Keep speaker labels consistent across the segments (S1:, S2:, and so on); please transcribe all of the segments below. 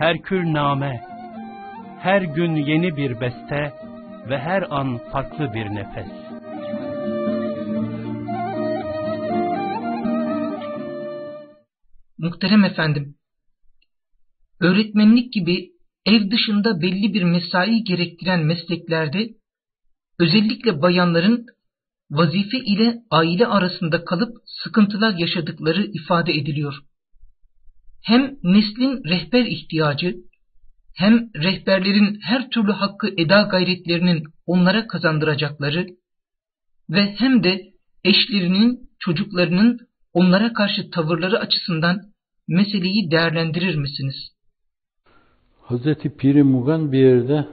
S1: her kürname, her gün yeni bir beste ve her an farklı bir nefes.
S2: Muhterem efendim, öğretmenlik gibi ev dışında belli bir mesai gerektiren mesleklerde özellikle bayanların vazife ile aile arasında kalıp sıkıntılar yaşadıkları ifade ediliyor. Hem neslin rehber ihtiyacı, hem rehberlerin her türlü hakkı eda gayretlerinin onlara kazandıracakları ve hem de eşlerinin, çocuklarının onlara karşı tavırları açısından meseleyi değerlendirir misiniz?
S3: Hazreti Piri Mugan bir yerde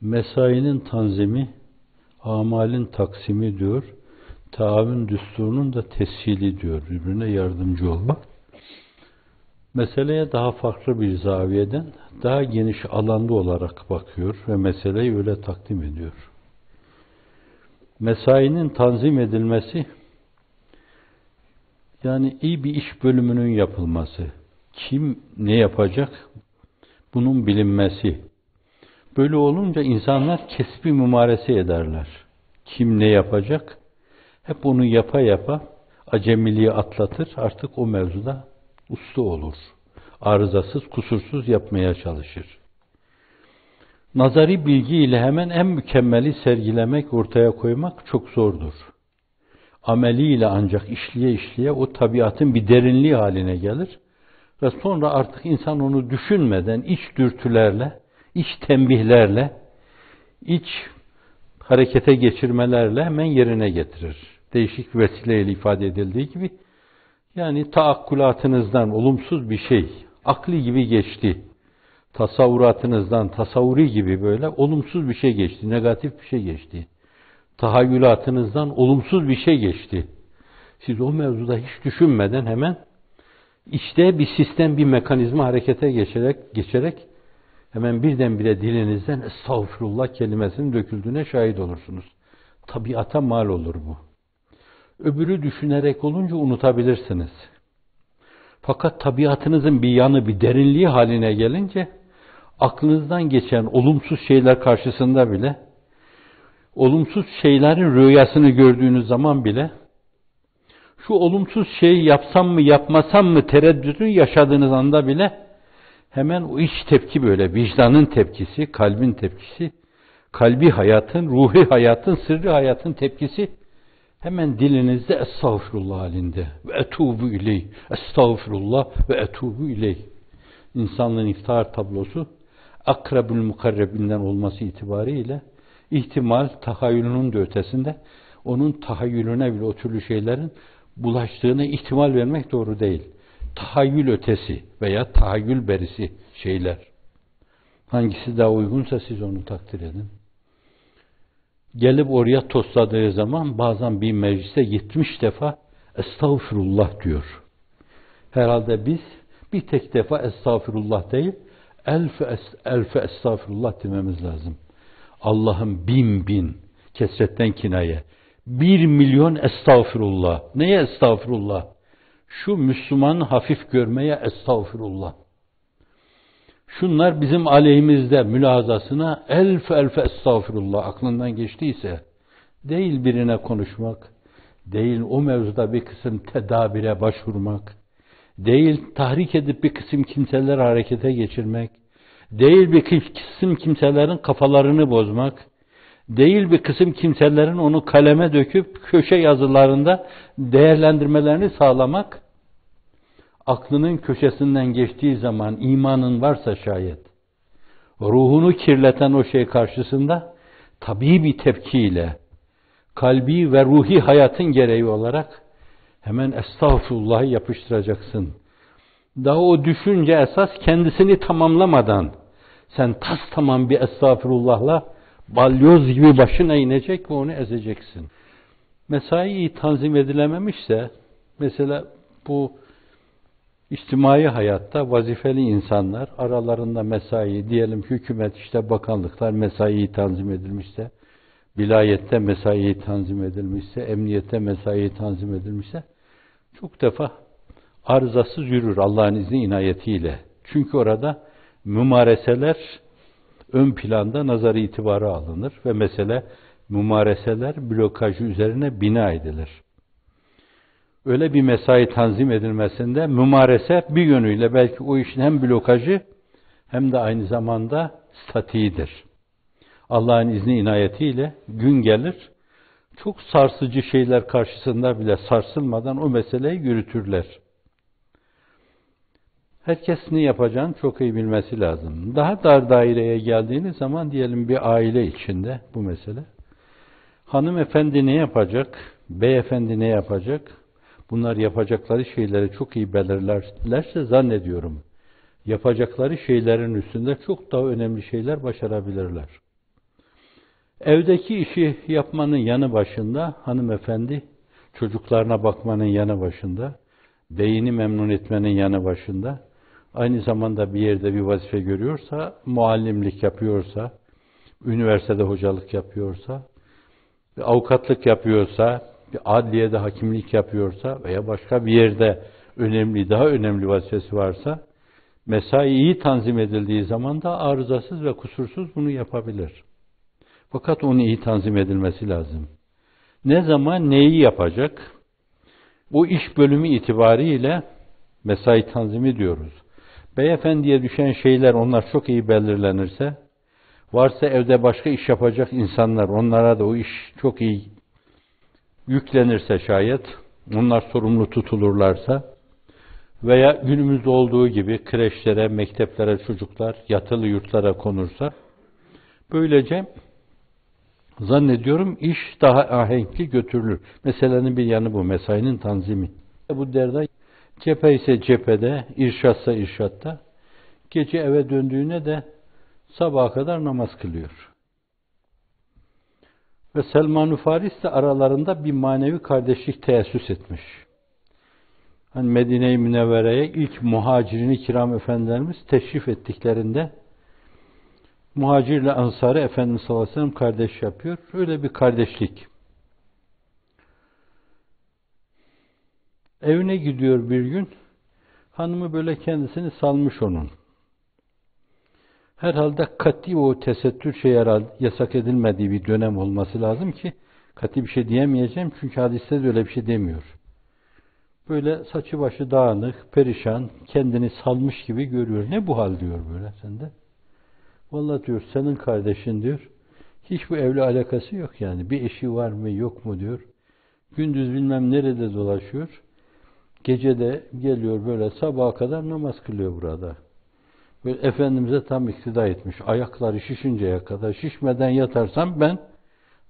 S3: mesainin tanzimi, amalin taksimi diyor, taavün düsturunun da teshili diyor, birbirine yardımcı olmak. Meseleye daha farklı bir zaviyeden, daha geniş alanda olarak bakıyor ve meseleyi öyle takdim ediyor. Mesainin tanzim edilmesi, yani iyi bir iş bölümünün yapılması, kim ne yapacak, bunun bilinmesi. Böyle olunca insanlar kesbi mümarese ederler. Kim ne yapacak? Hep onu yapa yapa acemiliği atlatır, artık o mevzuda usta olur. Arızasız, kusursuz yapmaya çalışır. Nazari bilgi ile hemen en mükemmeli sergilemek, ortaya koymak çok zordur. Ameliyle ancak işliye işliye o tabiatın bir derinliği haline gelir ve sonra artık insan onu düşünmeden iç dürtülerle, iç tembihlerle, iç harekete geçirmelerle hemen yerine getirir. Değişik vesileyle ifade edildiği gibi yani taakkulatınızdan olumsuz bir şey, akli gibi geçti. Tasavvuratınızdan tasavvuri gibi böyle olumsuz bir şey geçti, negatif bir şey geçti. Tahayyülatınızdan olumsuz bir şey geçti. Siz o mevzuda hiç düşünmeden hemen işte bir sistem, bir mekanizma harekete geçerek, geçerek hemen birdenbire dilinizden estağfurullah kelimesinin döküldüğüne şahit olursunuz. Tabiata mal olur bu. Öbürü düşünerek olunca unutabilirsiniz. Fakat tabiatınızın bir yanı, bir derinliği haline gelince aklınızdan geçen olumsuz şeyler karşısında bile olumsuz şeylerin rüyasını gördüğünüz zaman bile şu olumsuz şeyi yapsam mı yapmasam mı tereddütü yaşadığınız anda bile hemen o iç tepki böyle vicdanın tepkisi, kalbin tepkisi, kalbi hayatın, ruhi hayatın, sırrı hayatın tepkisi hemen dilinizde estağfurullah halinde ve etubu iley, estağfurullah ve etubu iley. İnsanlığın iftihar tablosu akrabül mukarrebinden olması itibariyle ihtimal tahayyülünün de ötesinde onun tahayyülüne bile o türlü şeylerin bulaştığına ihtimal vermek doğru değil. Tahayyül ötesi veya tahayyül berisi şeyler. Hangisi daha uygunsa siz onu takdir edin. Gelip oraya tosladığı zaman bazen bir mecliste 70 defa estağfurullah diyor. Herhalde biz bir tek defa estağfurullah değil, elf, es, elf estağfurullah dememiz lazım. Allah'ın bin bin kesretten kinaye bir milyon estağfurullah. Neye estağfurullah? Şu Müslümanı hafif görmeye estağfurullah. Şunlar bizim aleyhimizde mülazasına elf elf estağfurullah aklından geçtiyse değil birine konuşmak, değil o mevzuda bir kısım tedabire başvurmak, değil tahrik edip bir kısım kimseler harekete geçirmek, değil bir kısım kimselerin kafalarını bozmak, değil bir kısım kimselerin onu kaleme döküp köşe yazılarında değerlendirmelerini sağlamak, aklının köşesinden geçtiği zaman imanın varsa şayet, ruhunu kirleten o şey karşısında tabii bir tepkiyle, kalbi ve ruhi hayatın gereği olarak hemen estağfurullah'ı yapıştıracaksın. Daha o düşünce esas kendisini tamamlamadan sen tas tamam bir estağfurullah'la balyoz gibi başına inecek ve onu ezeceksin. Mesai tanzim edilememişse, mesela bu içtimai hayatta vazifeli insanlar aralarında mesai, diyelim hükümet işte bakanlıklar mesai tanzim edilmişse, vilayette mesai tanzim edilmişse, emniyette mesai tanzim edilmişse, çok defa arızasız yürür Allah'ın izni inayetiyle. Çünkü orada mümareseler ön planda nazar itibarı alınır ve mesele mümareseler blokajı üzerine bina edilir. Öyle bir mesai tanzim edilmesinde mümarese bir yönüyle belki o işin hem blokajı hem de aynı zamanda statiğidir. Allah'ın izni inayetiyle gün gelir, çok sarsıcı şeyler karşısında bile sarsılmadan o meseleyi yürütürler. Herkes ne yapacağını çok iyi bilmesi lazım. Daha dar daireye geldiğiniz zaman diyelim bir aile içinde bu mesele. Hanımefendi ne yapacak? Beyefendi ne yapacak? Bunlar yapacakları şeyleri çok iyi belirlerlerse zannediyorum. Yapacakları şeylerin üstünde çok daha önemli şeyler başarabilirler. Evdeki işi yapmanın yanı başında hanımefendi, çocuklarına bakmanın yanı başında, beyini memnun etmenin yanı başında, aynı zamanda bir yerde bir vazife görüyorsa, muallimlik yapıyorsa, üniversitede hocalık yapıyorsa, avukatlık yapıyorsa, bir adliyede hakimlik yapıyorsa veya başka bir yerde önemli, daha önemli vazifesi varsa, mesai iyi tanzim edildiği zaman da arızasız ve kusursuz bunu yapabilir. Fakat onu iyi tanzim edilmesi lazım. Ne zaman neyi yapacak? Bu iş bölümü itibariyle mesai tanzimi diyoruz. Beyefendiye düşen şeyler onlar çok iyi belirlenirse, varsa evde başka iş yapacak insanlar, onlara da o iş çok iyi yüklenirse şayet, onlar sorumlu tutulurlarsa veya günümüzde olduğu gibi kreşlere, mekteplere çocuklar, yatılı yurtlara konursa, böylece zannediyorum iş daha ahenkli götürülür. Meselenin bir yanı bu, mesainin tanzimi. Bu derda cephe ise cephede, irşatsa irşatta, gece eve döndüğüne de sabaha kadar namaz kılıyor. Ve Selman-ı Faris de aralarında bir manevi kardeşlik teessüs etmiş. Hani Medine-i Münevvere'ye ilk muhacirini kiram efendilerimiz teşrif ettiklerinde muhacirle ansarı Efendimiz sallallahu aleyhi ve sellem kardeş yapıyor. Öyle bir kardeşlik. Evine gidiyor bir gün. Hanımı böyle kendisini salmış onun. Herhalde kati o tesettür şey herhalde yasak edilmediği bir dönem olması lazım ki kati bir şey diyemeyeceğim çünkü hadiste de öyle bir şey demiyor. Böyle saçı başı dağınık, perişan, kendini salmış gibi görüyor. Ne bu hal diyor böyle sende? Vallahi diyor senin kardeşin diyor. Hiç bu evle alakası yok yani. Bir eşi var mı yok mu diyor. Gündüz bilmem nerede dolaşıyor. Gece de geliyor böyle sabaha kadar namaz kılıyor burada. Böyle Efendimiz'e tam iktida etmiş. Ayakları şişinceye kadar şişmeden yatarsam ben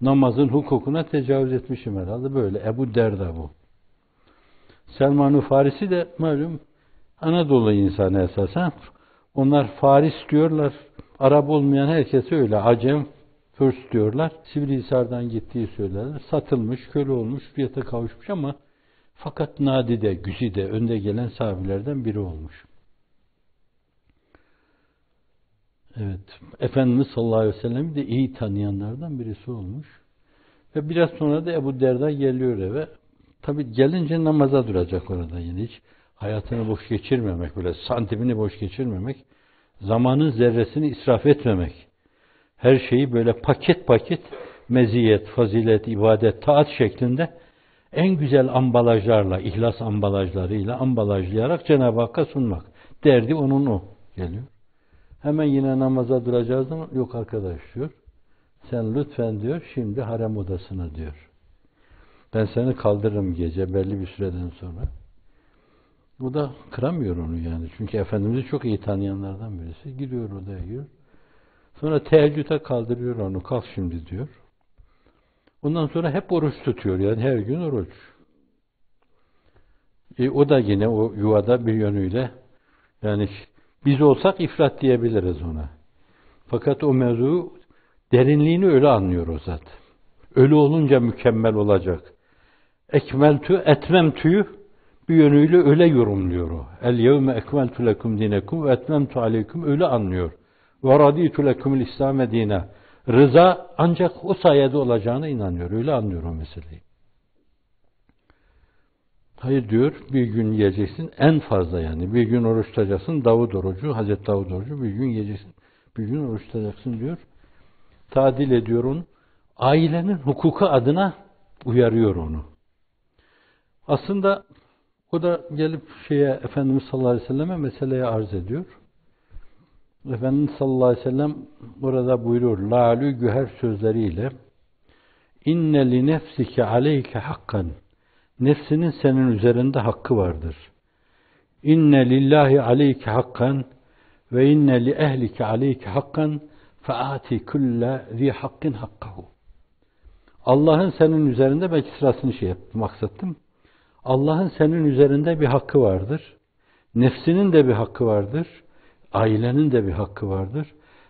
S3: namazın hukukuna tecavüz etmişim herhalde. Böyle Ebu Derda bu. Selman-ı Farisi de malum Anadolu insanı esasen. Onlar Faris diyorlar. Arap olmayan herkese öyle. Acem, Fürs diyorlar. Sivrihisar'dan gittiği söylenir. Satılmış, köle olmuş, fiyata kavuşmuş ama fakat nadide, güzide, önde gelen sahabilerden biri olmuş. Evet. Efendimiz sallallahu aleyhi ve sellem'i de iyi tanıyanlardan birisi olmuş. Ve biraz sonra da Ebu Derda geliyor eve. Tabi gelince namaza duracak orada yine hiç. Hayatını boş geçirmemek, böyle santimini boş geçirmemek. Zamanın zerresini israf etmemek. Her şeyi böyle paket paket meziyet, fazilet, ibadet, taat şeklinde en güzel ambalajlarla, ihlas ambalajlarıyla ambalajlayarak Cenab-ı Hakk'a sunmak. Derdi onun o geliyor. Hemen yine namaza duracağız zaman yok arkadaş diyor. Sen lütfen diyor şimdi harem odasına diyor. Ben seni kaldırırım gece belli bir süreden sonra. Bu da kıramıyor onu yani. Çünkü Efendimiz'i çok iyi tanıyanlardan birisi. Gidiyor odaya giriyor. Sonra teheccüde kaldırıyor onu. Kalk şimdi diyor. Ondan sonra hep oruç tutuyor. Yani her gün oruç. E, o da yine o yuvada bir yönüyle yani biz olsak ifrat diyebiliriz ona. Fakat o mevzu derinliğini öyle anlıyor o zat. Ölü olunca mükemmel olacak. Ekmeltü etmemtüyü bir yönüyle öyle yorumluyor o. El yevme ekmeltü lekum dinekum ve etmemtü aleykum öyle anlıyor. Ve radîtü lekumul İslam dine. Rıza ancak o sayede olacağına inanıyor. Öyle anlıyor o meseleyi. Hayır diyor, bir gün yiyeceksin, en fazla yani. Bir gün oruç tutacaksın, Davud orucu, Hazreti Davud orucu, bir gün yiyeceksin. Bir gün oruç tutacaksın diyor. Tadil ediyor onu. Ailenin hukuku adına uyarıyor onu. Aslında o da gelip şeye Efendimiz sallallahu aleyhi ve selleme meseleye arz ediyor. Efendimiz sallallahu aleyhi ve sellem burada buyuruyor. Lalü güher sözleriyle inne li nefsike aleyke hakkan nefsinin senin üzerinde hakkı vardır. İnne lillahi aleyke hakkan ve inne li ehlike aleyke hakkan faati kulle zi hakkin hakkahu. Allah'ın senin üzerinde belki sırasını şey maksattım. Allah'ın senin üzerinde bir hakkı vardır. Nefsinin de bir hakkı vardır. Ailenin de bir hakkı vardır.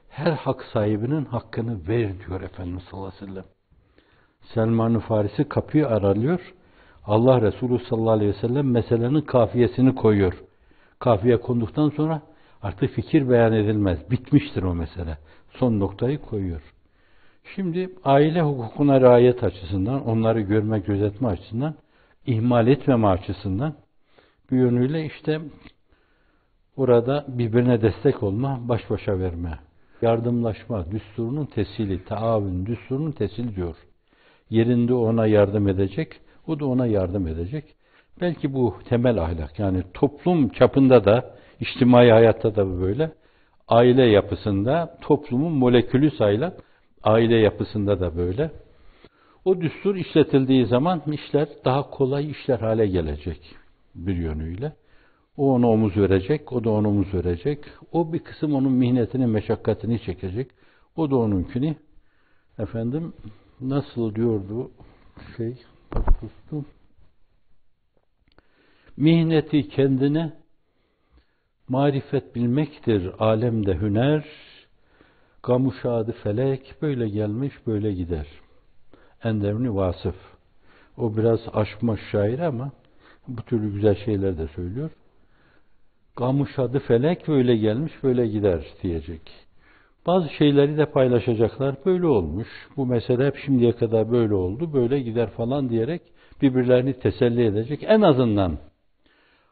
S3: Her hak sahibinin hakkını ver diyor Efendimiz sallallahu aleyhi ve sellem. Selman-ı Farisi kapıyı aralıyor. Allah Resulü sallallahu aleyhi ve sellem meselenin kafiyesini koyuyor. Kafiye konduktan sonra artık fikir beyan edilmez. Bitmiştir o mesele. Son noktayı koyuyor. Şimdi aile hukukuna riayet açısından, onları görme, gözetme açısından, ihmal etmeme açısından bir yönüyle işte burada birbirine destek olma, baş başa verme, yardımlaşma düsturunun tesili, taavün düsturunun tesili diyor. Yerinde ona yardım edecek, o da ona yardım edecek. Belki bu temel ahlak yani toplum çapında da, içtimai hayatta da böyle, aile yapısında, toplumun molekülü sayılan aile yapısında da böyle. O düstur işletildiği zaman işler daha kolay işler hale gelecek bir yönüyle. O ona omuz verecek, o da ona omuz verecek. O bir kısım onun mihnetini, meşakkatini çekecek. O da onunkini. Efendim nasıl diyordu şey sustum. Mihneti kendine marifet bilmektir alemde hüner. Gamuşadı felek böyle gelmiş böyle gider. Endevni vasıf. O biraz aşkmaş şair ama bu türlü güzel şeyler de söylüyor. Gamuşadı felek böyle gelmiş böyle gider diyecek. Bazı şeyleri de paylaşacaklar. Böyle olmuş. Bu mesele hep şimdiye kadar böyle oldu. Böyle gider falan diyerek birbirlerini teselli edecek. En azından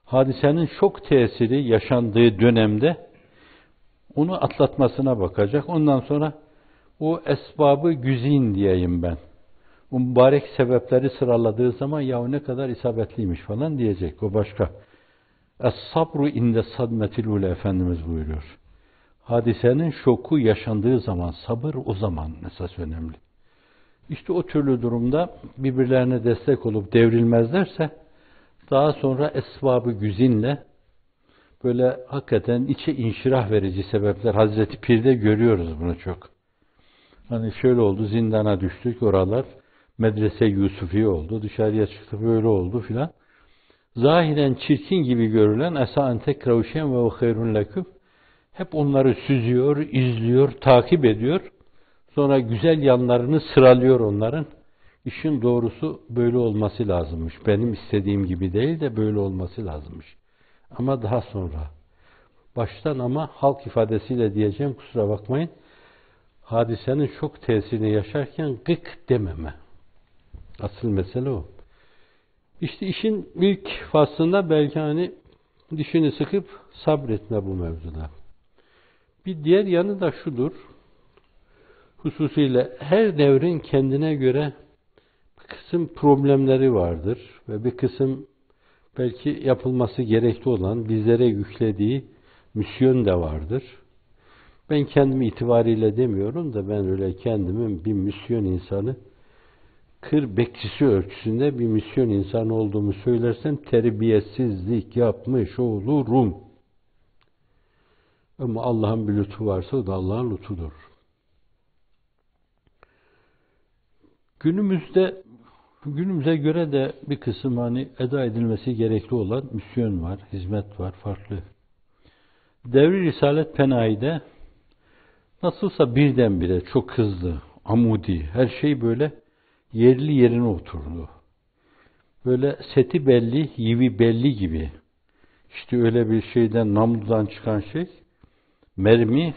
S3: hadisenin çok tesiri yaşandığı dönemde onu atlatmasına bakacak. Ondan sonra o esbabı güzin diyeyim ben. O mübarek sebepleri sıraladığı zaman ya ne kadar isabetliymiş falan diyecek. O başka. Es-sabru inde sadmetil ule Efendimiz buyuruyor. Hadisenin şoku yaşandığı zaman, sabır o zaman esas önemli. İşte o türlü durumda birbirlerine destek olup devrilmezlerse daha sonra esbabı güzinle böyle hakikaten içe inşirah verici sebepler Hazreti Pir'de görüyoruz bunu çok. Hani şöyle oldu zindana düştük oralar medrese Yusufi oldu dışarıya çıktı böyle oldu filan. Zahiren çirkin gibi görülen esa en tekravşen ve o hayrun leküm hep onları süzüyor, izliyor, takip ediyor. Sonra güzel yanlarını sıralıyor onların. İşin doğrusu böyle olması lazımmış. Benim istediğim gibi değil de böyle olması lazımmış. Ama daha sonra. Baştan ama halk ifadesiyle diyeceğim kusura bakmayın. Hadisenin çok tesirini yaşarken gık dememe. Asıl mesele o. İşte işin ilk faslında belki hani dişini sıkıp sabretme bu mevzuda. Bir diğer yanı da şudur. Hususiyle her devrin kendine göre bir kısım problemleri vardır ve bir kısım belki yapılması gerekli olan bizlere yüklediği misyon da vardır. Ben kendimi itibariyle demiyorum da ben öyle kendimin bir misyon insanı kır bekçisi ölçüsünde bir misyon insanı olduğumu söylersem terbiyesizlik yapmış olurum. Ama Allah'ın bir lütfu varsa o da Allah'ın lütfudur. Günümüzde günümüze göre de bir kısım hani eda edilmesi gerekli olan misyon var, hizmet var, farklı. Devri Risalet Penayi'de nasılsa birdenbire çok hızlı, amudi, her şey böyle yerli yerine oturdu. Böyle seti belli, yivi belli gibi. İşte öyle bir şeyden namludan çıkan şey mermi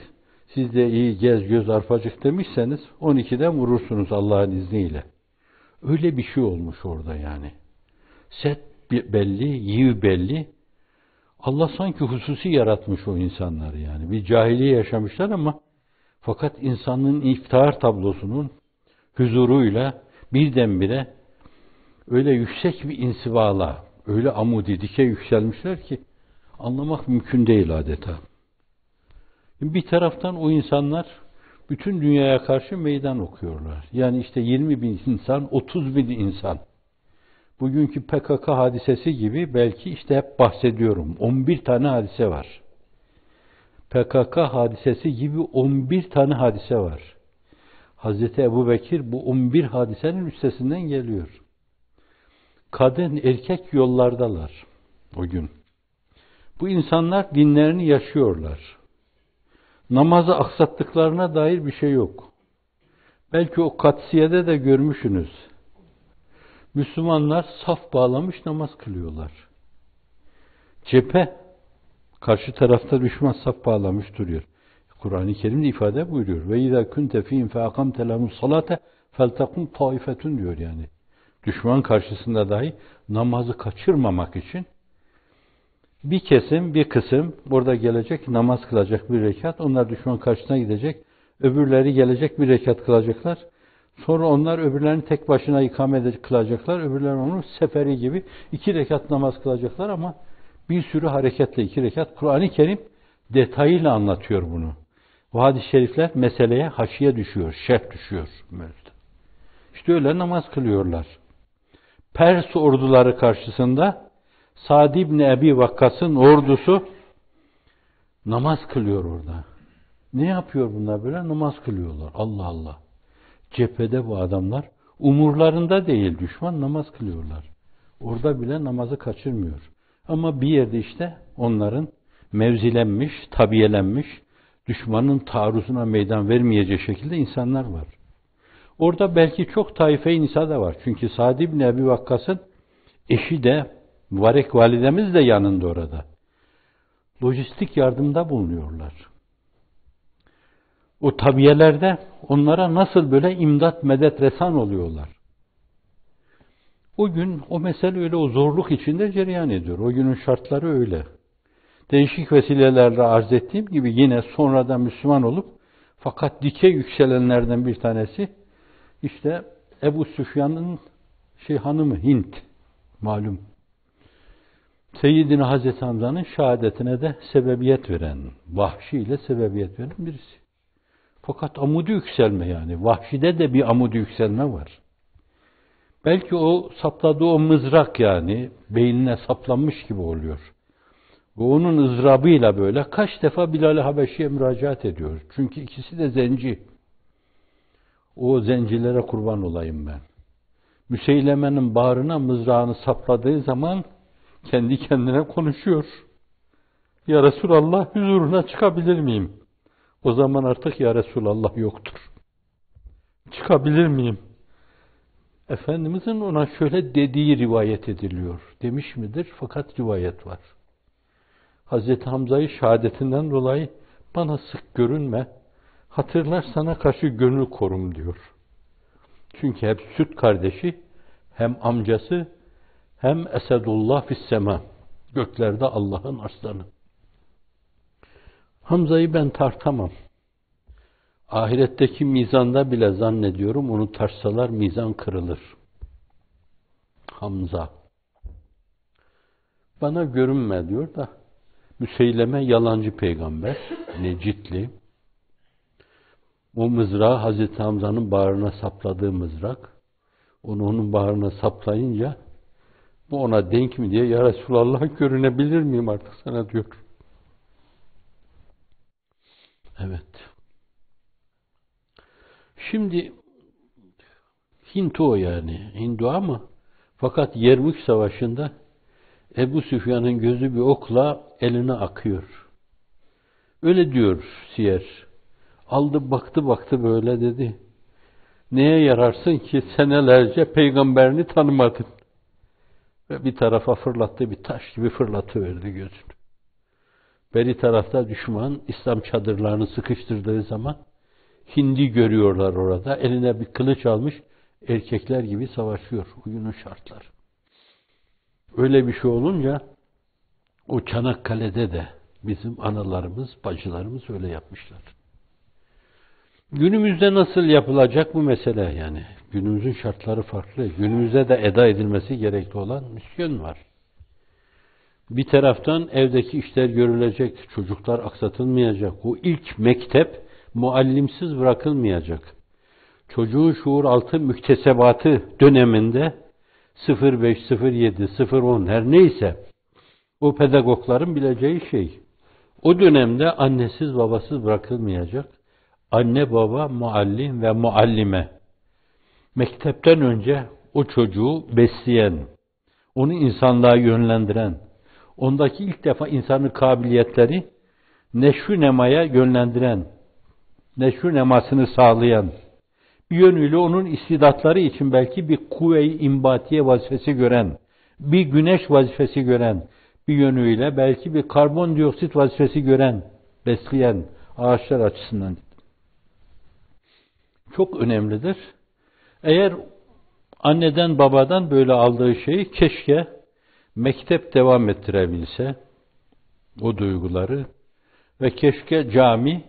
S3: siz de iyi gez göz arpacık demişseniz 12'den vurursunuz Allah'ın izniyle. Öyle bir şey olmuş orada yani. Set belli, yiği belli. Allah sanki hususi yaratmış o insanları yani. Bir cahiliye yaşamışlar ama fakat insanın iftihar tablosunun huzuruyla birdenbire öyle yüksek bir insivala, öyle amudi dike yükselmişler ki anlamak mümkün değil adeta. Bir taraftan o insanlar bütün dünyaya karşı meydan okuyorlar. Yani işte 20 bin insan, 30 bin insan. Bugünkü PKK hadisesi gibi belki işte hep bahsediyorum. 11 tane hadise var. PKK hadisesi gibi 11 tane hadise var. Hazreti Ebu Bekir bu 11 hadisenin üstesinden geliyor. Kadın erkek yollardalar o gün. Bu insanlar dinlerini yaşıyorlar. Namazı aksattıklarına dair bir şey yok. Belki o katsiyede de görmüşsünüz. Müslümanlar saf bağlamış namaz kılıyorlar. Cephe karşı tarafta düşman saf bağlamış duruyor. Kur'an-ı Kerim'de ifade buyuruyor. Ve izâ kunte fîhim fe akamte lehumus salate feltakum taifetun diyor yani. Düşman karşısında dahi namazı kaçırmamak için bir kesim, bir kısım burada gelecek, namaz kılacak bir rekat. Onlar düşman karşısına gidecek. Öbürleri gelecek bir rekat kılacaklar. Sonra onlar öbürlerini tek başına ikame kılacaklar. Öbürleri onu seferi gibi iki rekat namaz kılacaklar ama bir sürü hareketle iki rekat. Kur'an-ı Kerim detayıyla anlatıyor bunu. Bu hadis-i şerifler meseleye haşiye düşüyor, şerh düşüyor. İşte öyle namaz kılıyorlar. Pers orduları karşısında Sa'd ibn Ebi Vakkas'ın ordusu namaz kılıyor orada. Ne yapıyor bunlar böyle? Namaz kılıyorlar. Allah Allah. Cephede bu adamlar umurlarında değil düşman namaz kılıyorlar. Orada bile namazı kaçırmıyor. Ama bir yerde işte onların mevzilenmiş, tabiyelenmiş, düşmanın taarruzuna meydan vermeyecek şekilde insanlar var. Orada belki çok taife-i nisa da var. Çünkü Sa'd ibn Ebi Vakkas'ın eşi de mübarek validemiz de yanında orada. Lojistik yardımda bulunuyorlar. O tabiyelerde onlara nasıl böyle imdat medet resan oluyorlar. O gün o mesele öyle o zorluk içinde cereyan ediyor. O günün şartları öyle. Değişik vesilelerle arz ettiğim gibi yine sonradan Müslüman olup fakat dike yükselenlerden bir tanesi işte Ebu Süfyan'ın şey hanımı Hint malum. Seyyidina Hazreti Hamza'nın şehadetine de sebebiyet veren, vahşi ile sebebiyet veren birisi. Fakat amudu yükselme yani. Vahşide de bir amudu yükselme var. Belki o sapladığı o mızrak yani beynine saplanmış gibi oluyor. Ve onun ızdırabıyla böyle kaç defa Bilal-i Habeşi'ye müracaat ediyor. Çünkü ikisi de zenci. O zencilere kurban olayım ben. Müseyleme'nin bağrına mızrağını sapladığı zaman kendi kendine konuşuyor. Ya Resulallah huzuruna çıkabilir miyim? O zaman artık ya Resulallah yoktur. Çıkabilir miyim? Efendimizin ona şöyle dediği rivayet ediliyor. Demiş midir? Fakat rivayet var. Hazreti Hamza'yı şehadetinden dolayı bana sık görünme. Hatırlar sana karşı gönül korum diyor. Çünkü hep süt kardeşi, hem amcası, hem Esedullah fissema. Göklerde Allah'ın aslanı. Hamza'yı ben tartamam. Ahiretteki mizanda bile zannediyorum onu tartsalar mizan kırılır. Hamza. Bana görünme diyor da Müseyleme yalancı peygamber, Necitli. O mızrağı Hazreti Hamza'nın bağrına sapladığı mızrak. Onu onun bağrına saplayınca bu ona denk mi diye ya Resulallah görünebilir miyim artık sana diyor. Evet. Şimdi Hindu yani. Hindu ama fakat Yermük Savaşı'nda Ebu Süfyan'ın gözü bir okla eline akıyor. Öyle diyor Siyer. Aldı baktı baktı böyle dedi. Neye yararsın ki senelerce peygamberini tanımadın? Ve bir tarafa fırlattı, bir taş gibi fırlatıverdi gözünü. Beri tarafta düşman İslam çadırlarını sıkıştırdığı zaman hindi görüyorlar orada. Eline bir kılıç almış erkekler gibi savaşıyor. Uyunun şartları. Öyle bir şey olunca o Çanakkale'de de bizim analarımız, bacılarımız öyle yapmışlar. Günümüzde nasıl yapılacak bu mesele yani? Günümüzün şartları farklı. Günümüzde de eda edilmesi gerekli olan misyon var. Bir taraftan evdeki işler görülecek, çocuklar aksatılmayacak. O ilk mektep muallimsiz bırakılmayacak. Çocuğun şuur altı müktesebatı döneminde 05, 07, 010 her neyse o pedagogların bileceği şey. O dönemde annesiz babasız bırakılmayacak. Anne baba muallim ve muallime. Mektepten önce o çocuğu besleyen, onu insanlığa yönlendiren, ondaki ilk defa insanın kabiliyetleri neşru nemaya yönlendiren, neşru nemasını sağlayan, bir yönüyle onun istidatları için belki bir kuvve-i imbatiye vazifesi gören, bir güneş vazifesi gören, bir yönüyle belki bir karbondioksit vazifesi gören, besleyen ağaçlar açısından çok önemlidir. Eğer anneden babadan böyle aldığı şeyi keşke mektep devam ettirebilse o duyguları ve keşke cami,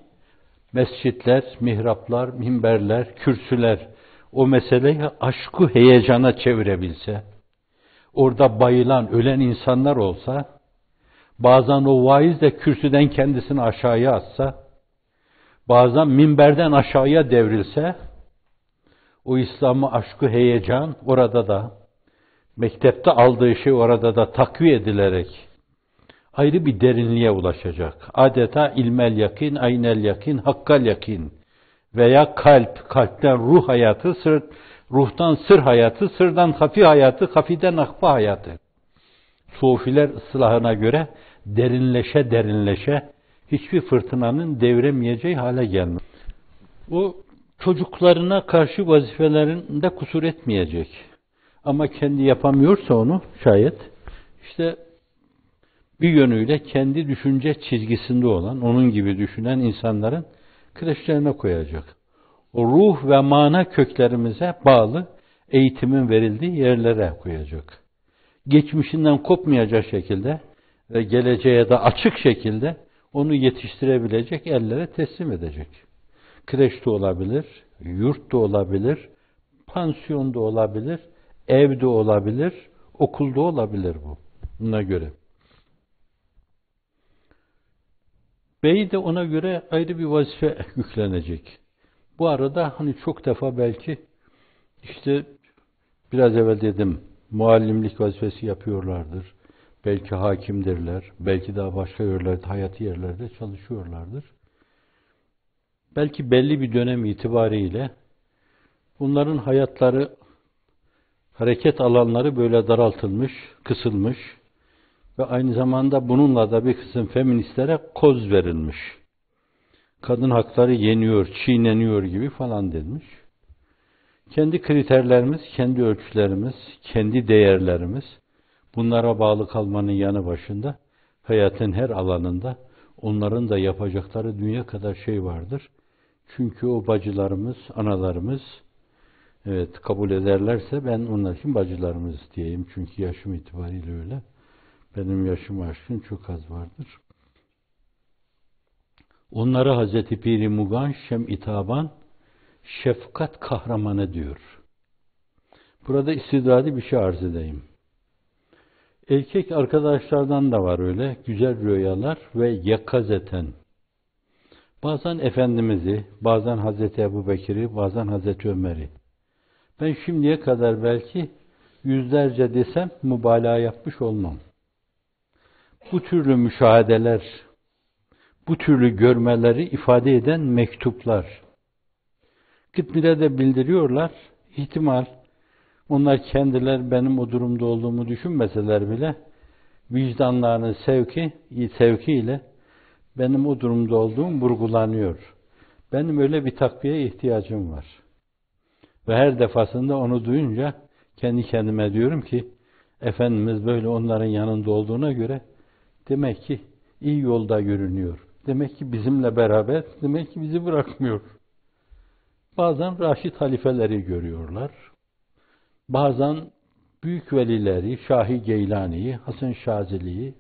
S3: mescitler, mihraplar, minberler, kürsüler o meseleyi aşkı heyecana çevirebilse, orada bayılan, ölen insanlar olsa, bazen o vaiz de kürsüden kendisini aşağıya atsa, bazen minberden aşağıya devrilse, o İslam'ı aşkı heyecan orada da, mektepte aldığı şey orada da takviye edilerek ayrı bir derinliğe ulaşacak. Adeta ilmel yakin, aynel yakin, hakkal yakin veya kalp, kalpten ruh hayatı, sır, ruhtan sır hayatı, sırdan hafi hayatı, hafiden akfa hayatı. Sufiler ıslahına göre derinleşe derinleşe hiçbir fırtınanın devremeyeceği hale gelmiş. O çocuklarına karşı vazifelerinde kusur etmeyecek. Ama kendi yapamıyorsa onu şayet işte bir yönüyle kendi düşünce çizgisinde olan, onun gibi düşünen insanların kreşlerine koyacak. O ruh ve mana köklerimize bağlı eğitimin verildiği yerlere koyacak. Geçmişinden kopmayacak şekilde ve geleceğe de açık şekilde onu yetiştirebilecek ellere teslim edecek. Kreş de olabilir, yurt da olabilir, pansiyon da olabilir, evde olabilir, okulda olabilir bu. Buna göre. Bey de ona göre ayrı bir vazife yüklenecek. Bu arada hani çok defa belki işte biraz evvel dedim muallimlik vazifesi yapıyorlardır. Belki hakimdirler. Belki daha başka yerlerde, hayati yerlerde çalışıyorlardır. Belki belli bir dönem itibariyle bunların hayatları, hareket alanları böyle daraltılmış, kısılmış, ve aynı zamanda bununla da bir kısım feministlere koz verilmiş. Kadın hakları yeniyor, çiğneniyor gibi falan denmiş. Kendi kriterlerimiz, kendi ölçülerimiz, kendi değerlerimiz bunlara bağlı kalmanın yanı başında hayatın her alanında onların da yapacakları dünya kadar şey vardır. Çünkü o bacılarımız, analarımız evet kabul ederlerse ben onlar için bacılarımız diyeyim. Çünkü yaşım itibariyle öyle benim yaşım aşkın çok az vardır. Onlara Hazreti Piri Mugan Şem İtaban şefkat kahramanı diyor. Burada istidradi bir şey arz edeyim. Erkek arkadaşlardan da var öyle güzel rüyalar ve yakazeten. Bazen Efendimiz'i, bazen Hazreti Ebu Bekir'i, bazen Hazreti Ömer'i. Ben şimdiye kadar belki yüzlerce desem mübalağa yapmış olmam bu türlü müşahedeler, bu türlü görmeleri ifade eden mektuplar. Kıtmire de bildiriyorlar. İhtimal onlar kendiler benim o durumda olduğumu düşünmeseler bile vicdanlarının sevki, sevkiyle benim o durumda olduğum vurgulanıyor. Benim öyle bir takviye ihtiyacım var. Ve her defasında onu duyunca kendi kendime diyorum ki Efendimiz böyle onların yanında olduğuna göre Demek ki iyi yolda görünüyor. Demek ki bizimle beraber, demek ki bizi bırakmıyor. Bazen Raşid halifeleri görüyorlar. Bazen büyük velileri, Şahi Geylani'yi, Hasan Şazeli'yi,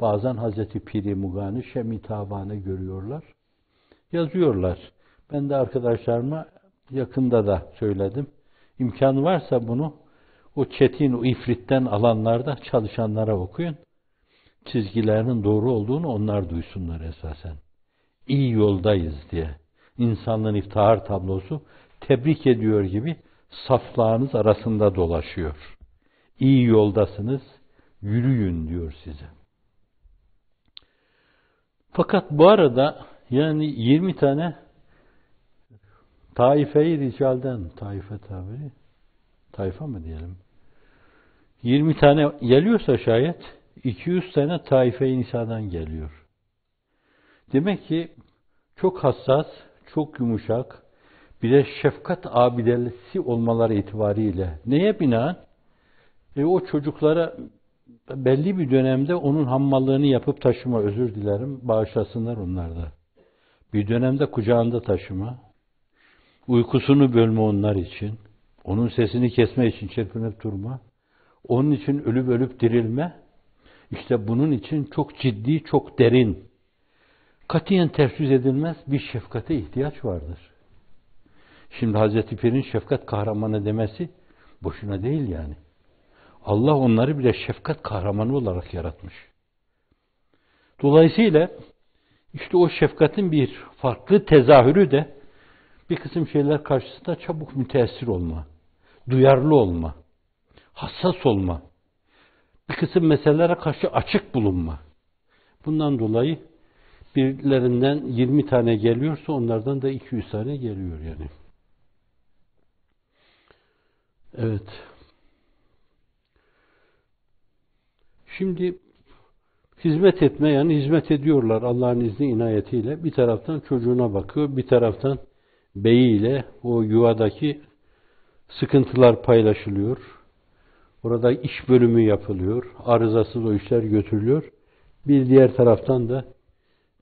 S3: bazen Hazreti Piri Mugan'ı, Şemi Taban'ı görüyorlar. Yazıyorlar. Ben de arkadaşlarıma yakında da söyledim. İmkanı varsa bunu o çetin, o ifritten alanlarda çalışanlara okuyun. Çizgilerinin doğru olduğunu onlar duysunlar esasen. İyi yoldayız diye. İnsanlığın iftihar tablosu tebrik ediyor gibi saflağınız arasında dolaşıyor. İyi yoldasınız, yürüyün diyor size. Fakat bu arada yani 20 tane taife-i ricalden, taife tabiri, tayfa mı diyelim? 20 tane geliyorsa şayet 200 tane taife-i nisadan geliyor. Demek ki çok hassas, çok yumuşak, bir de şefkat abidelisi olmaları itibariyle neye binaen? E o çocuklara belli bir dönemde onun hammallığını yapıp taşıma, özür dilerim, bağışlasınlar onlar da. Bir dönemde kucağında taşıma, uykusunu bölme onlar için, onun sesini kesme için çırpınıp durma, onun için ölüp ölüp dirilme, işte bunun için çok ciddi, çok derin, katiyen ters edilmez bir şefkate ihtiyaç vardır. Şimdi Hazreti Pir'in şefkat kahramanı demesi boşuna değil yani. Allah onları bile şefkat kahramanı olarak yaratmış. Dolayısıyla işte o şefkatin bir farklı tezahürü de bir kısım şeyler karşısında çabuk müteessir olma, duyarlı olma, hassas olma, bir kısım meselelere karşı açık bulunma. Bundan dolayı birilerinden 20 tane geliyorsa onlardan da 200 tane geliyor yani. Evet. Şimdi hizmet etme yani hizmet ediyorlar Allah'ın izni inayetiyle. Bir taraftan çocuğuna bakıyor, bir taraftan beyiyle o yuvadaki sıkıntılar paylaşılıyor. Orada iş bölümü yapılıyor. Arızasız o işler götürülüyor. Bir diğer taraftan da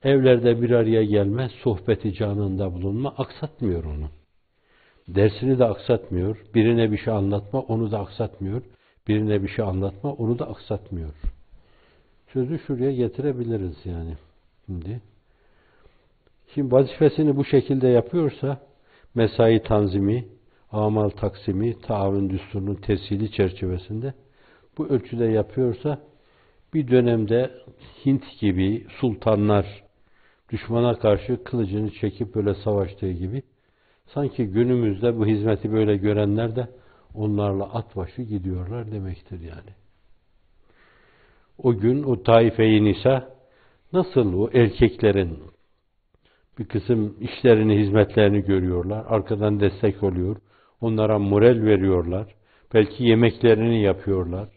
S3: evlerde bir araya gelme, sohbeti canında bulunma aksatmıyor onu. Dersini de aksatmıyor. Birine bir şey anlatma, onu da aksatmıyor. Birine bir şey anlatma, onu da aksatmıyor. Sözü şuraya getirebiliriz yani. Şimdi Şimdi vazifesini bu şekilde yapıyorsa mesai tanzimi, amal taksimi, taavün düsturunun tesili çerçevesinde bu ölçüde yapıyorsa bir dönemde Hint gibi sultanlar düşmana karşı kılıcını çekip böyle savaştığı gibi sanki günümüzde bu hizmeti böyle görenler de onlarla at başı gidiyorlar demektir yani. O gün o taife-i nisa nasıl o erkeklerin bir kısım işlerini, hizmetlerini görüyorlar. Arkadan destek oluyor. Onlara moral veriyorlar. Belki yemeklerini yapıyorlar.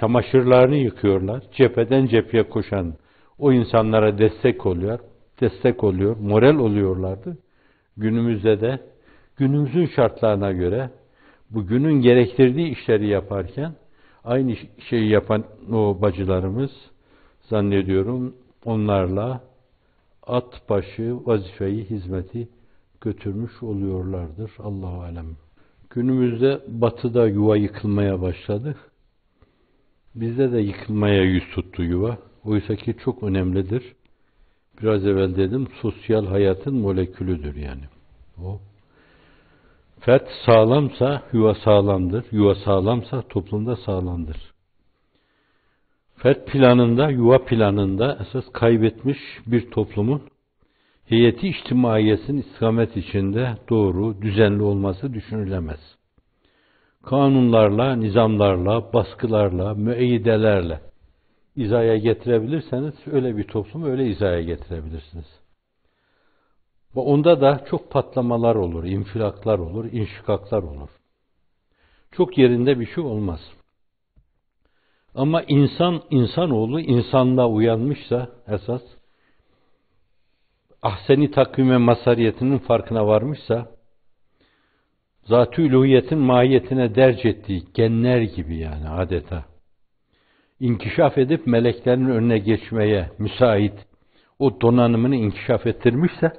S3: Çamaşırlarını yıkıyorlar. Cepheden cepheye koşan o insanlara destek oluyor. Destek oluyor. Moral oluyorlardı. Günümüzde de günümüzün şartlarına göre bugünün gerektirdiği işleri yaparken aynı şeyi yapan o bacılarımız zannediyorum onlarla at başı vazifeyi, hizmeti götürmüş oluyorlardır. Allahu alem. Günümüzde batıda yuva yıkılmaya başladı. Bizde de yıkılmaya yüz tuttu yuva. Oysa ki çok önemlidir. Biraz evvel dedim sosyal hayatın molekülüdür yani. O Fert sağlamsa yuva sağlamdır. Yuva sağlamsa toplumda sağlamdır. Fert planında, yuva planında esas kaybetmiş bir toplumun heyeti içtimaiyesinin istikamet içinde doğru, düzenli olması düşünülemez. Kanunlarla, nizamlarla, baskılarla, müeyyidelerle izaya getirebilirseniz öyle bir toplumu öyle izaya getirebilirsiniz. Ve onda da çok patlamalar olur, infilaklar olur, inşikaklar olur. Çok yerinde bir şey olmaz. Ama insan, insanoğlu insanla uyanmışsa esas ahseni takvime masariyetinin farkına varmışsa zat-ı üluhiyetin mahiyetine derc ettiği genler gibi yani adeta inkişaf edip meleklerin önüne geçmeye müsait o donanımını inkişaf ettirmişse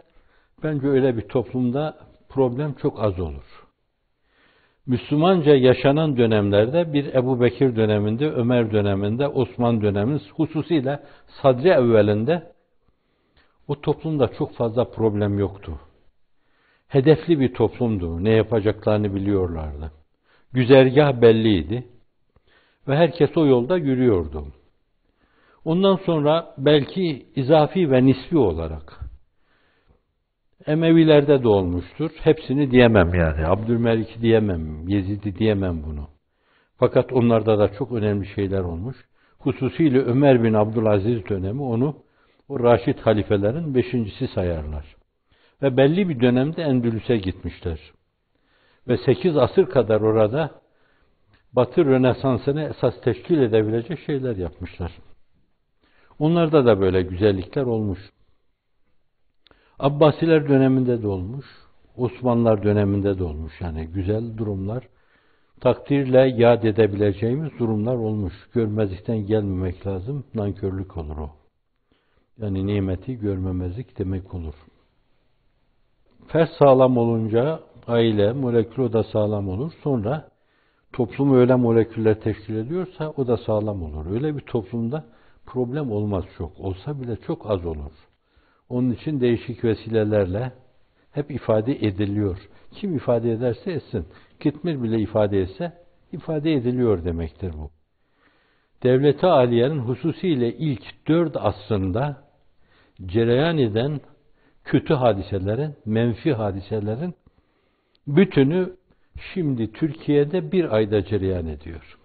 S3: bence öyle bir toplumda problem çok az olur. Müslümanca yaşanan dönemlerde bir Ebu Bekir döneminde, Ömer döneminde, Osman döneminde, hususiyle Sadri evvelinde o toplumda çok fazla problem yoktu. Hedefli bir toplumdu. Ne yapacaklarını biliyorlardı. Güzergah belliydi. Ve herkes o yolda yürüyordu. Ondan sonra belki izafi ve nisbi olarak Emevilerde de olmuştur. Hepsini diyemem yani. Abdülmelik'i diyemem, Yezid'i diyemem bunu. Fakat onlarda da çok önemli şeyler olmuş. Hususiyle Ömer bin Abdülaziz dönemi onu o Raşid halifelerin beşincisi sayarlar. Ve belli bir dönemde Endülüs'e gitmişler. Ve sekiz asır kadar orada Batı Rönesansı'nı esas teşkil edebilecek şeyler yapmışlar. Onlarda da böyle güzellikler olmuş. Abbasiler döneminde de olmuş. Osmanlılar döneminde de olmuş. Yani güzel durumlar takdirle yad edebileceğimiz durumlar olmuş. Görmezlikten gelmemek lazım. Nankörlük olur o. Yani nimeti görmemezlik demek olur. Fers sağlam olunca aile, molekül o da sağlam olur. Sonra toplum öyle moleküller teşkil ediyorsa o da sağlam olur. Öyle bir toplumda problem olmaz çok. Olsa bile çok az olur. Onun için değişik vesilelerle hep ifade ediliyor. Kim ifade ederse etsin. Kitmir bile ifade etse ifade ediliyor demektir bu. Devleti Aliye'nin hususiyle ilk dört asrında cereyan eden kötü hadiselerin, menfi hadiselerin bütünü şimdi Türkiye'de bir ayda cereyan ediyor.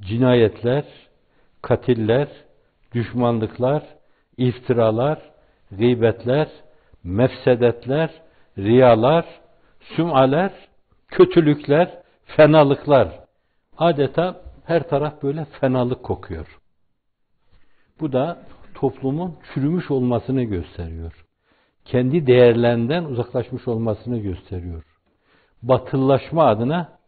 S3: Cinayetler, katiller, düşmanlıklar, iftiralar, gıybetler, mefsedetler, riyalar, sümaler, kötülükler, fenalıklar. Adeta her taraf böyle fenalık kokuyor. Bu da toplumun çürümüş olmasını gösteriyor. Kendi değerlerinden uzaklaşmış olmasını gösteriyor. Batıllaşma adına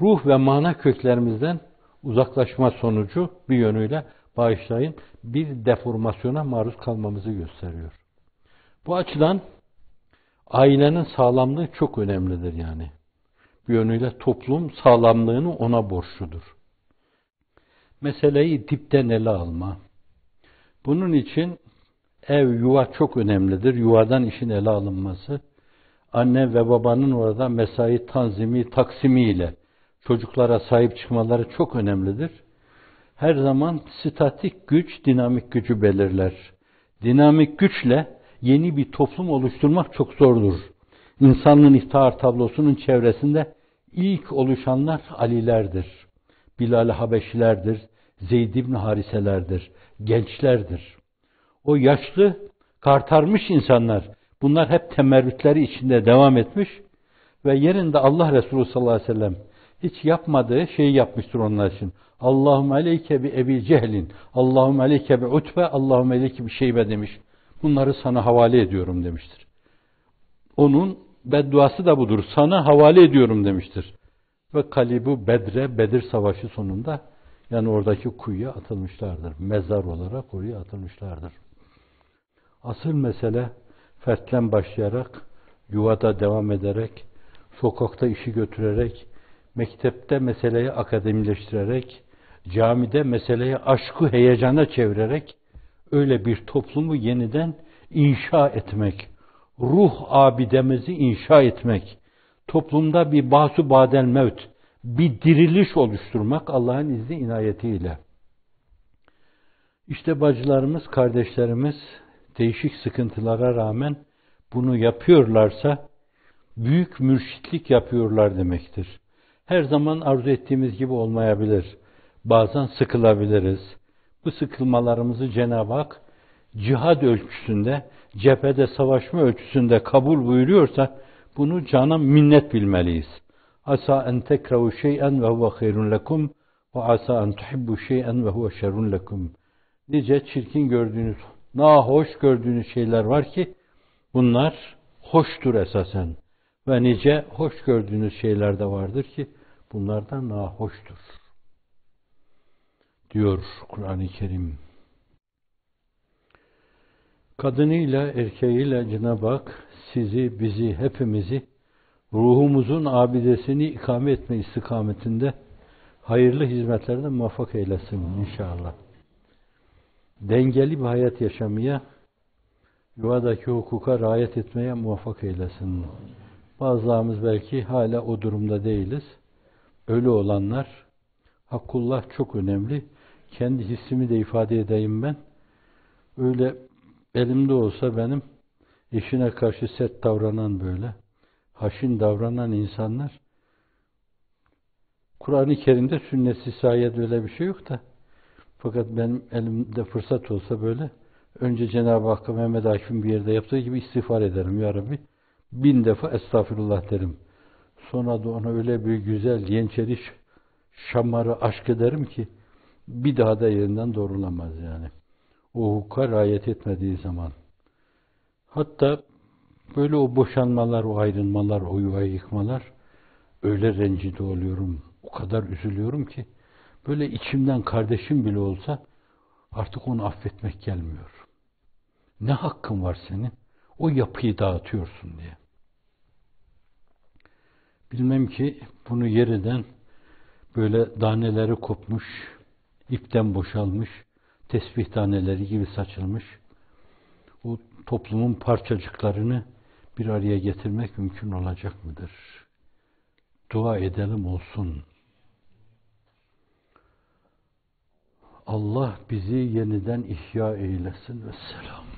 S3: ruh ve mana köklerimizden uzaklaşma sonucu bir yönüyle bağışlayın bir deformasyona maruz kalmamızı gösteriyor. Bu açıdan ailenin sağlamlığı çok önemlidir yani. Bir yönüyle toplum sağlamlığını ona borçludur. Meseleyi dipten ele alma. Bunun için ev, yuva çok önemlidir. Yuvadan işin ele alınması. Anne ve babanın orada mesai tanzimi, taksimiyle çocuklara sahip çıkmaları çok önemlidir her zaman statik güç dinamik gücü belirler. Dinamik güçle yeni bir toplum oluşturmak çok zordur. İnsanlığın iftihar tablosunun çevresinde ilk oluşanlar Alilerdir. Bilal Habeşilerdir. Zeyd ibn Hariselerdir. Gençlerdir. O yaşlı, kartarmış insanlar, bunlar hep temerrütleri içinde devam etmiş ve yerinde Allah Resulü sallallahu aleyhi ve sellem hiç yapmadığı şeyi yapmıştır onlar için. Allahum aleyke bi Ebi Cehlin, Allahum aleyke bi Utbe, Allahum aleyke bi Şeybe demiş. Bunları sana havale ediyorum demiştir. Onun bedduası da budur. Sana havale ediyorum demiştir. Ve Kalibu Bedre, Bedir Savaşı sonunda yani oradaki kuyuya atılmışlardır. Mezar olarak oraya atılmışlardır. Asıl mesele fertten başlayarak, yuvada devam ederek, sokakta işi götürerek, mektepte meseleyi akademileştirerek, camide meseleyi aşkı heyecana çevirerek öyle bir toplumu yeniden inşa etmek, ruh abidemizi inşa etmek, toplumda bir basu badel mevt, bir diriliş oluşturmak Allah'ın izni inayetiyle. İşte bacılarımız, kardeşlerimiz değişik sıkıntılara rağmen bunu yapıyorlarsa büyük mürşitlik yapıyorlar demektir. Her zaman arzu ettiğimiz gibi olmayabilir bazen sıkılabiliriz. Bu sıkılmalarımızı Cenab-ı Hak cihad ölçüsünde, cephede savaşma ölçüsünde kabul buyuruyorsa bunu cana minnet bilmeliyiz. Asa en tekrahu şey'en ve huve hayrun lekum ve asa en tuhibbu şey'en ve huve şerrun lekum. Nice çirkin gördüğünüz, nahoş gördüğünüz şeyler var ki bunlar hoştur esasen. Ve nice hoş gördüğünüz şeyler de vardır ki bunlardan nahoştur diyor Kur'an-ı Kerim. Kadınıyla, erkeğiyle Cenab-ı Hak sizi, bizi, hepimizi ruhumuzun abidesini ikame etme istikametinde hayırlı hizmetlerde muvaffak eylesin inşallah. Dengeli bir hayat yaşamaya, yuvadaki hukuka riayet etmeye muvaffak eylesin. Bazılarımız belki hala o durumda değiliz. Ölü olanlar, Hakkullah çok önemli. Kendi hissimi de ifade edeyim ben. Öyle elimde olsa benim eşine karşı sert davranan böyle, haşin davranan insanlar Kur'an-ı Kerim'de sünnet-i sayede öyle bir şey yok da fakat benim elimde fırsat olsa böyle önce Cenab-ı Hakk'a Mehmet Akif'in bir yerde yaptığı gibi istiğfar ederim ya Rabbi. Bin defa estağfirullah derim. Sonra da ona öyle bir güzel yençeri şamarı aşk ederim ki bir daha da yerinden doğrulamaz yani. O hukuka riayet etmediği zaman. Hatta böyle o boşanmalar, o ayrılmalar, o yuvayı yıkmalar öyle rencide oluyorum. O kadar üzülüyorum ki böyle içimden kardeşim bile olsa artık onu affetmek gelmiyor. Ne hakkın var senin? O yapıyı dağıtıyorsun diye. Bilmem ki bunu yeriden böyle daneleri kopmuş, ipten boşalmış, tesbih taneleri gibi saçılmış o toplumun parçacıklarını bir araya getirmek mümkün olacak mıdır? Dua edelim olsun. Allah bizi yeniden ihya eylesin ve selam.